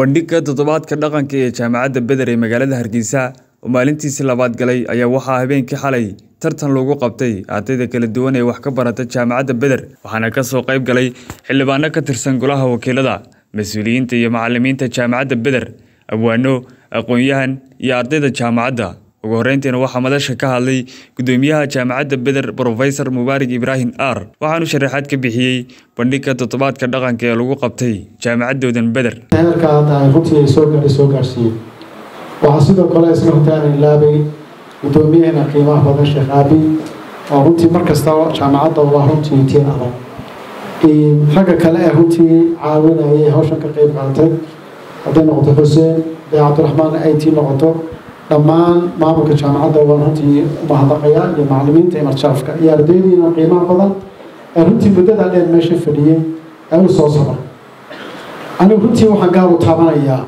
Bandhigga toddobaadka dhaqanka ee Jaamacadda Beder ee magaalada Hargeysa oo maalintiisii labaad galay ayaa waxaa habeenkii xalay tartan lagu qabtay ardayda kala duwan ee wax ka barata Jaamacadda Beder waxaana ka soo qayb galay xildhibaano ka tirsan Golaha Wakiilada, mas'uuliyiinta iyo macallimiinta Jaamacadda Beder, abwaano, aqoon-yahan iyo ardayda jaamacadda. Ugu horreyntiina waxaa madasha ka hadlay guddoomiyaha Jaamacadda Beder Professor Mubaarak Ibraahin Aar waxaana sharaxaad ka bixiyey bandhigga toddobaadka dhaqanka ee lagu qabtay jaamacaddoodan Beder. heerka hadda ay runtii soo gaadhay soo gaarsiiyey waxaa sidoo kale isla hortaanan ilaabay guddoomiyaheena qiimaha badan sheekh aabi. Oo runtii mar kastaba jaamacadda waa runtii tiin adag. Ragga kale ee runtii caawinayay hawshan ka qayb qaatay. Hadday noqoto xuseen hadday cabdiraxmaan tii noqoto dhammaan maamulka jaamacadda waa runtii umahadaqaya iyo macallimiinta iyo iyo ardaydiina qiimaha badan ee runtii muddada dheer meesha fadhiyey ee u soo sabray anigu runtii waxaan gaar u taabanayaa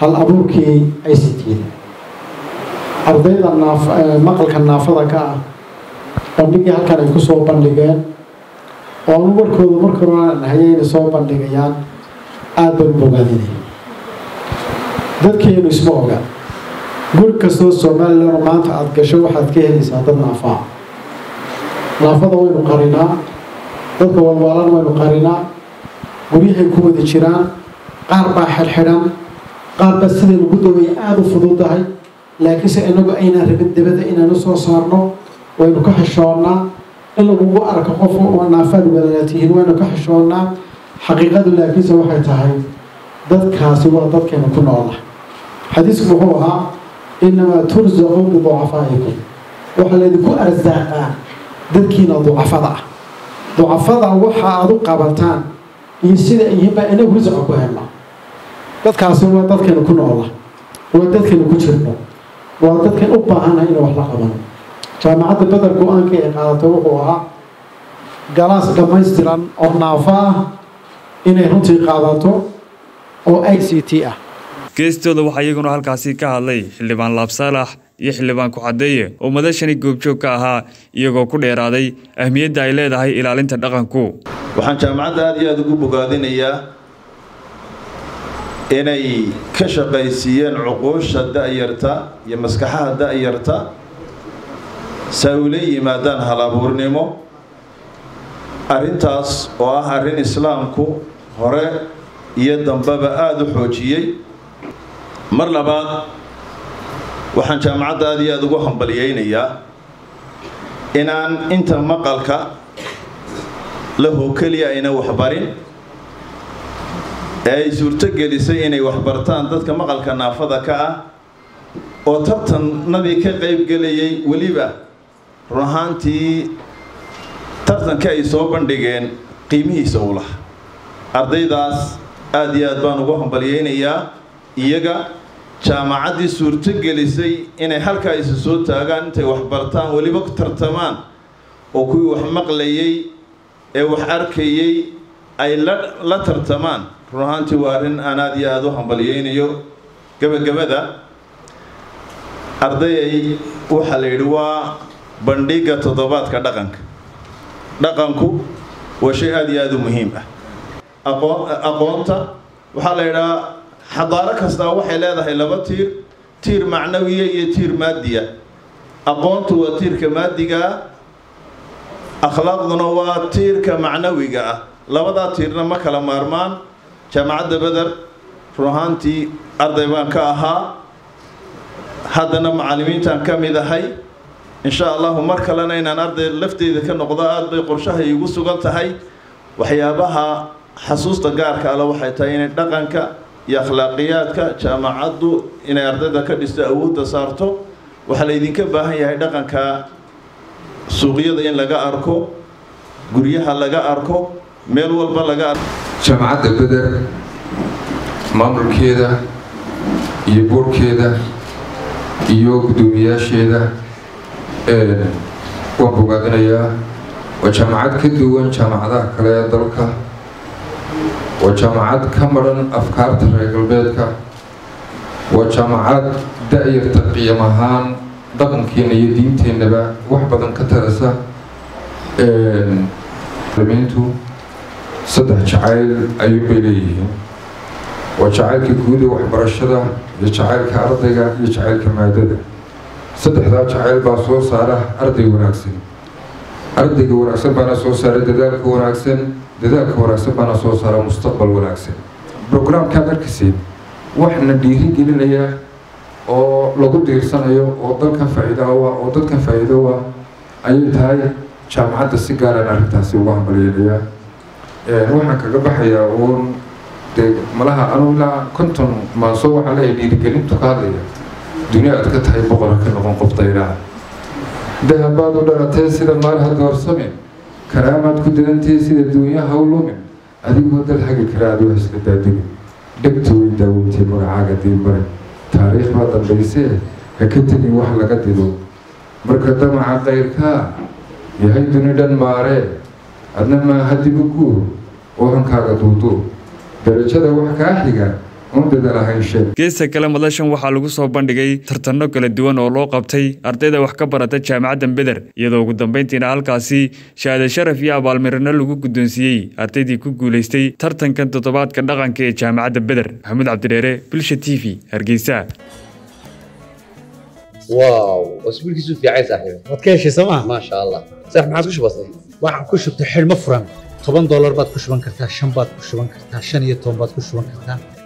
hal abuurkii ay sitiida ardayda naaf maqalka naafada ka ah bandhigii halkan ay ku soo bandhigeen oo anu warkooda marka horaan hayayna soo bandhigayaan aada baan u bogaadinaya dadkeenu isma oga guri kastoo somalilan maanta aada gasho waxaad ka helaysaa dad naafaa naafada waynu qarinaa dadka walwaalan waynu qarinaa guryahay ku wada jiraan qaar baa xidhxidhan qaar baa sida lagu daweeye aada u fududahay laakiinse inagu aynaan rabin dibadda inaanu soo saarno waynu ka xishoonnaa. In lagugu arko qof naafaad walaalaatihiin waynu ka xishoonnaa. Xaqiiqadu laakiinse waxay tahay dadkaasi waa dadkeena ku noola. Xadiisku wuxuu ahaa inamaa tursaqu biducafaa'ikum waxaa laydinku arsaaqaa dadkiina ducafada ah ducafada waxa aada u qabataan iyo sida ihinbaa inagu risqa ku helna dadkaasi waa dadkeena ku noola waa dadkeena ku jirno waa dadkan u baahannahay ina wax la qabano jaamacadda beder go'aanka ay qaadatay wuxuu ahaa galaas dhammaystiran oo naafo ah inay runtii qaadato oo i c t ah geestooda waxaa iyaguna halkaasi ka hadlay xildhibaan laabsaalax iyo xildhibaan ku-xadeeye oo madashani goobjoog ka ahaa iyagoo ku dheeraaday ahmiyadda ay leedahay ilaalinta dhaqanku. Waxaan jaamacadda aada iyo aada ugu bogaadinayaa inay ka shaqaysiiyeen cuquusha da-yarta iyo maskaxaha da-yarta si ay ula yimaadaan hal-abuurnimo arrintaas oo ah arrin islaamku hore iyo dambeba aada u xoojiyey mar labaad waxaan jaamacadda aada iyo aada ugu hambalyeynayaa inaan inta maqalka lahoo keliya ayna waxbarin ee ay suurto gelisay inay waxbartaan dadka maqalka naafada ka ah oo tartannadii ka qaybgelayay weliba run ahaantii tartanka ay soo bandhigeen qiimihiisa u ardaydaas aada iyo aad baan ugu hambalyeynayaa iyaga jaamacaddii suurto gelisay inay halkaa isa soo taagaan intay waxbartaan weliba tartamaan oo kuwii wax maqlayay ee wax arkayay ay la tartamaan. Run ahaantii waa arrin aan aada iyo aada u hambalyeynayo gebagabada ardayay waxaa la yidhi waa bandhigga toddobaadka dhaqanka. Dhaqanku waa shay aada iyo aada u muhiim ah. Aqoon aqoonta waxaa la yidhahaa xadaaro kastaa waxay leedahay laba tiir tiir macnawiya iyo tiir maadiya aqoontu waa tiirka maadigaa akhlaaqduna waa tiirka macnawiga ah. Labadaa tiirna ma kala maarmaan. Jaamacadda beder run arday baan ka ahaa. Haddana macallimiintaan ka mid ahay. Insha allahu mar kalena inaan arday lafteeda ka noqdo aada bay qorshahay igu sugan tahay. Waxyaabaha xasuusta gaarka ale waxay tahay inay dhaqanka iyo akhlaaqiyaadka jaamacaddu inay ardayda ka dhisto awoodda saarto waxaa laydinka baahan yahay dhaqanka suuqyada in laga arko guryaha laga arko meel walba laga arko. Jaamacadda beder maamulkeeda iyo boorhkeeda iyo guddoomiyaasheeda waan bogaadinayaa waa jaamacad ka duwan jaamacadaha kale ee dalka waa jaamacad ka maran afkaarta reer galbeedka waa jaamacad da-yarta qiyam ahaan dhaqankeena iyo diinteennaba wax badan ka tarasa lamiintu saddex jacayl ayuunbay leeyihiin waa jacaylka guud ee waxbarashada iyo jacaylka ardayga iyo jacaylka maadada saddexdaa jacayl baa soo saara arday wanaagsan ardayga wanaagsan baana soo saara dadaalka wanaagsan dadaalka wanaagsan baana soo saara mustaqbal wanaagsan. Brograamkaad arkaysid waxna dhiiri gelinaya oo lagu diirsanayo oo dalkan faa-iido ah oo dadkan faa-iido ah ayay tahay jaamacadda si gaaraan arrintaasi uga hambalyeelaya. Waxaan kaga baxayaa uun dee malaha anu ilaa konton maaso waxaan leeyahay dhiirigelintu ka hadlaya. Dunia aad ka tahay boqora ka noqon qof dayraha dahabaad u dhalatee sida maalaha doorsame karaamaad ku dadantee sida duunyaha u lumin. Adigoo dal hagi kara aad wax isla daadegin dhegta way daaweyntay magacaaga diilmare taariikh baa dambaysee ha ka tegin wax laga dido marka damaca qayrkaa yahay duni dhan maaree adna maaha dibu guur oo hankaaga duuduub darajada wax kaa xiga geesta kale madashan waxaa lagu soo bandhigay tartanno kala duwan oo loo qabtay ardayda wax ka barata jaamacadda beder iyadoo ugu dambeyntiina halkaasi shahaade sharaf iyo abaalmirino lagu guddoonsiiyey ardaydii ku guulaystay tartankan toddobaadka dhaqanka ee jaamacadda beder maxamuud cabdidheere bilsha t v hargeysa. Waxaan ku shubtay xidhmo furan. Toban doollar baad ku shuban kartaa shan baad ku shuban kartaa shan iyo toban baad ku shuban kartaa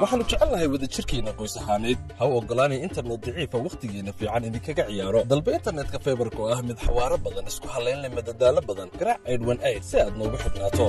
waxaannu jecelnahay wadajirkeenna qoys ahaaneed. Ha u oggolaanay internet daciifa wakhtigeenna fiican idinkaga ciyaaro. Dalba internetka faybarka oo ah mid xawaaro badan isku hallayn leh madadaalo badan. Garaac aydhwan ayd si aad noogu xidhnaato